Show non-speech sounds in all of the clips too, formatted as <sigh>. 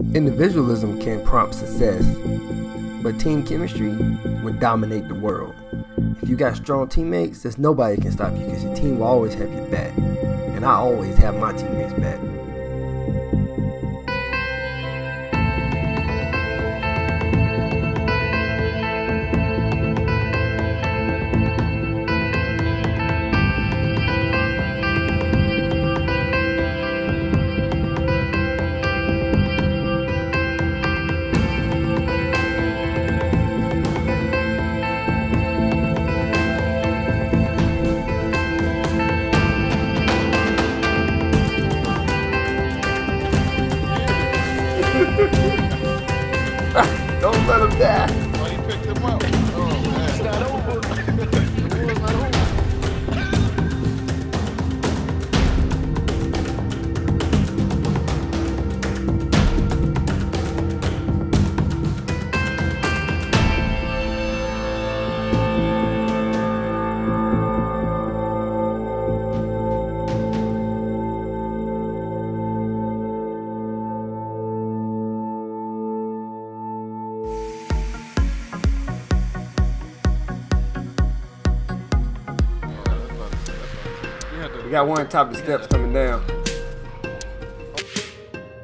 Individualism can prompt success, but team chemistry would dominate the world. If you got strong teammates, there's nobody can stop you because your team will always have your back. And I always have my teammates back. <laughs> Don't let him die. Why you picked him up? We got one top of the steps coming down.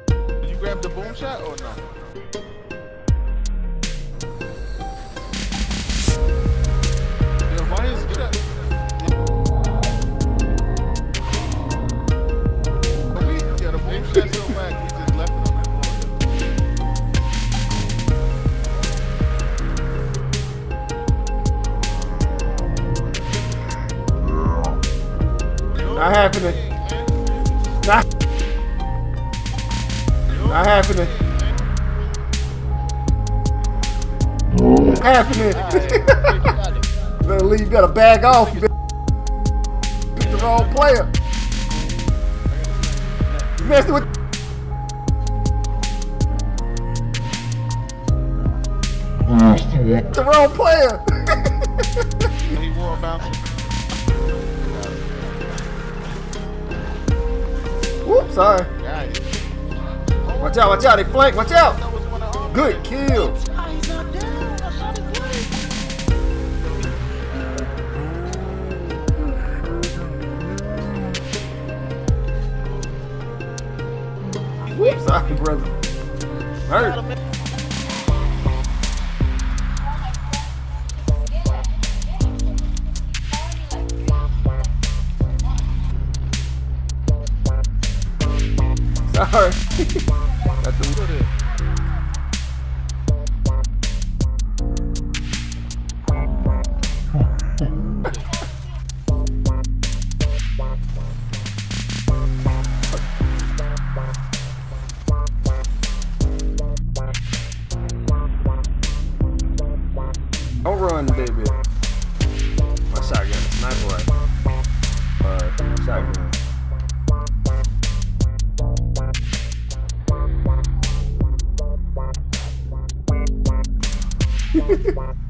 Did you grab the boom shot or no? Not happening. Not, not happening. Not happening. <laughs> Better leave, better bag off. You pick the wrong player. You messing with mm. the wrong player. He wore a bouncer. Sorry. Watch out, watch out. They flank. Watch out. Good kill. Whoops, sorry, brother. Hurt. Got the Don't run, baby. My shotgun, sniper rifle. Uh, shotgun. <laughs>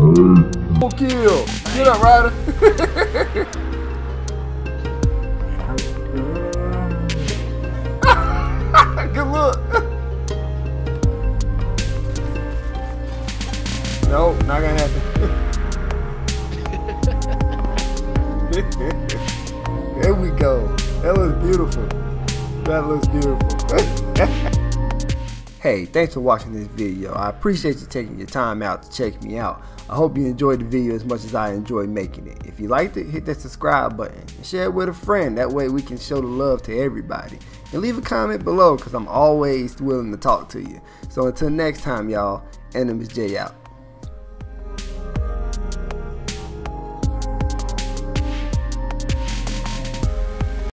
Full kill. Get up, Ryder. Good look. no, not gonna happen. <laughs> <laughs> there we go. That looks beautiful. That looks beautiful. <laughs> Hey, thanks for watching this video. I appreciate you taking your time out to check me out. I hope you enjoyed the video as much as I enjoyed making it. If you liked it, hit that subscribe button and share it with a friend. That way we can show the love to everybody. And leave a comment below because I'm always willing to talk to you. So until next time, y'all, AniMusJ out.